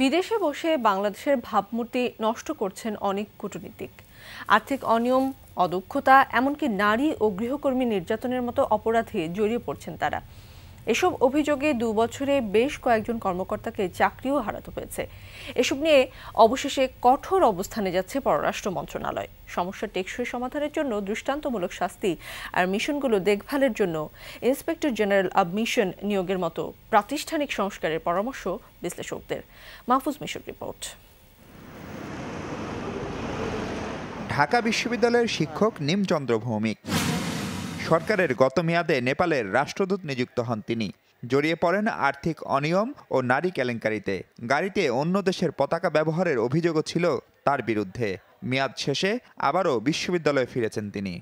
বিদেশে বসে বাংলাদেশের ভাবমূর্তি নষ্ট করছেন অনেক কূটনীতিক। আর্থিক অনিয়ম, অদক্ষতা, এমনকি নারী ও গৃহকর্মী নির্যাতনের মতো অপরাধে জড়িয়ে পড়ছেন তারা। এসব অভিযোগে দু বছরে বেশ কয়েকজন কর্মকর্তাকে চাকরিও হারাতে হয়েছে। এসব নিয়ে অবশেষে কঠোর অবস্থানে যাচ্ছে পররাষ্ট্র মন্ত্রণালয়। সমস্যা টেকসই সমাধানের জন্য দৃষ্টান্তমূলক শাস্তি আর মিশনগুলো দেখভালের জন্য ইন্সপেক্টর জেনারেল অব মিশন নিয়োগের মতো প্রাতিষ্ঠানিক সংস্কারের পরামর্শ বিশ্লেষকদের। মাহফুজ মিশর রিপোর্ট। ঢাকা বিশ্ববিদ্যালয়ের শিক্ষক নিমচন্দ্র ভৌমিক। সরকারের গত মেয়াদে নেপালের রাষ্ট্রদূত নিযুক্ত হন তিনি। জড়িয়ে পড়েন আর্থিক অনিয়ম ও নারী কেলেঙ্কারিতে। গাড়িতে অন্য দেশের পতাকা ব্যবহারের অভিযোগও ছিল তার বিরুদ্ধে। মেয়াদ শেষে আবারও বিশ্ববিদ্যালয়ে ফিরেছেন তিনি।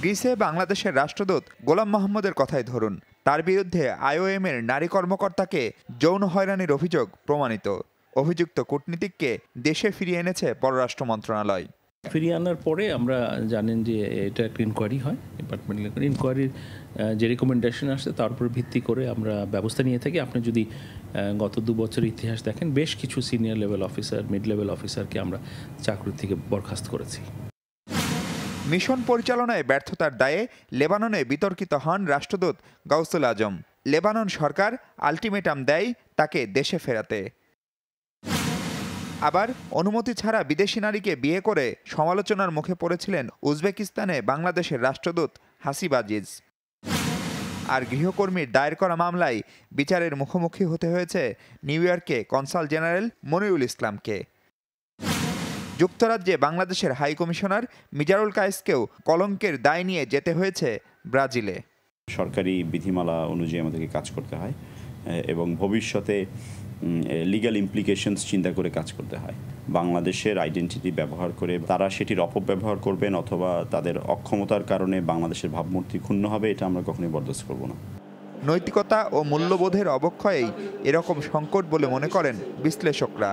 গ্রিসে বাংলাদেশের রাষ্ট্রদূত গোলাম মোহাম্মদের কথাই ধরুন। তার বিরুদ্ধে আইওএমের নারী কর্মকর্তাকে যৌন হয়রানির অভিযোগ প্রমাণিত। অভিযুক্ত কূটনীতিককে দেশে ফিরিয়ে এনেছে পররাষ্ট্র মন্ত্রণালয়। ফিরিয়ে আনার পরে আমরা জানেন যে এটা একটা ইনকোয়ারি হয় ডিপার্টমেন্টাল ইনকোয়ারির যে রিকমেন্ডেশন আসছে তার উপর ভিত্তি করে আমরা ব্যবস্থা নিয়ে থাকি। আপনি যদি গত দু বছরের ইতিহাস দেখেন, বেশ কিছু senior level officer mid level অফিসারকে আমরা চাকরি থেকে বরখাস্ত করেছি। মিশন পরিচালনায় ব্যর্থতার দায়ে লেবাননে বিতর্কিত হন রাষ্ট্রদূত গাউসুল আজম। লেবানন সরকার আলটিমেটাম দেয় তাকে দেশে ফেরাতে। আবার অনুমতি ছাড়া বিদেশি নারীকে বিয়ে করে সমালোচনার মুখে পড়েছিলেন উজবেকিস্তানে বাংলাদেশের রাষ্ট্রদূত হাসিব আজিজ। আর গৃহকর্মীর দায়ের করা মামলায় বিচারের মুখোমুখি হতে হয়েছে নিউ ইয়র্কে কনসাল জেনারেল মনিরুল ইসলামকে। যুক্তরাজ্যে বাংলাদেশের হাই কমিশনার মিজারুল কায়েসকেও কলঙ্কের দায় নিয়ে যেতে হয়েছে ব্রাজিলে। সরকারি বিধিমালা অনুযায়ী আমাদেরকে কাজ করতে হয়। এবং ভবিষ্যতে লিগাল ইমপ্লিকেশনস চিন্তা করে কাজ করতে হয়। বাংলাদেশের আইডেন্টিটি ব্যবহার করে তারা সেটির অপব্যবহার করবেন অথবা তাদের অক্ষমতার কারণে বাংলাদেশের ভাবমূর্তি ক্ষুণ্ণ হবে, এটা আমরা কখনোই বরদাস্ত করব না। নৈতিকতা ও মূল্যবোধের অবক্ষয়েই এরকম সংকট বলে মনে করেন বিশ্লেষকরা।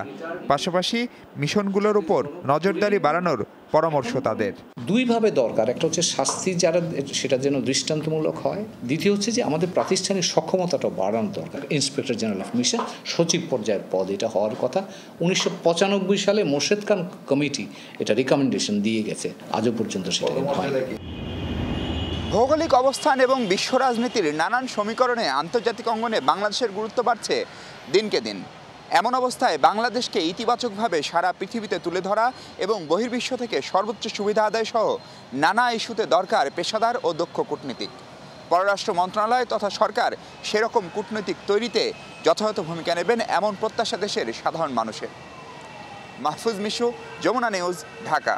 পাশাপাশি মিশনগুলোর উপর নজরদারি বাড়ানোর পরামর্শ তাদের। দুইভাবে দরকার, একটা হচ্ছে শাস্তি যারা, সেটা যেন দৃষ্টান্তমূলক হয়। দ্বিতীয় হচ্ছে যে আমাদের প্রাতিষ্ঠানিক সক্ষমতাটা বাড়ানো দরকার। ইন্সপেক্টর জেনারেল অফ মিশন সচিব পর্যায়ের পদ এটা হওয়ার কথা। উনিশশো পঁচানব্বই সালে মোর্শেদ খান কমিটি এটা রিকমেন্ডেশন দিয়ে গেছে। আজও পর্যন্ত সেটা হয়নি ভৌগোলিক অবস্থান এবং বিশ্ব রাজনীতির নানান সমীকরণে আন্তর্জাতিক অঙ্গনে বাংলাদেশের গুরুত্ব বাড়ছে দিনকে দিন। এমন অবস্থায় বাংলাদেশকে ইতিবাচকভাবে সারা পৃথিবীতে তুলে ধরা এবং বহির্বিশ্ব থেকে সর্বোচ্চ সুবিধা আদায় সহ নানা ইস্যুতে দরকার পেশাদার ও দক্ষ কূটনীতিক। পররাষ্ট্র মন্ত্রণালয় তথা সরকার সেরকম কূটনৈতিক তৈরিতে যথাযথ ভূমিকা নেবেন এমন প্রত্যাশা দেশের সাধারণ মানুষের। মাহফুজ মিশু, যমুনা নিউজ, ঢাকা।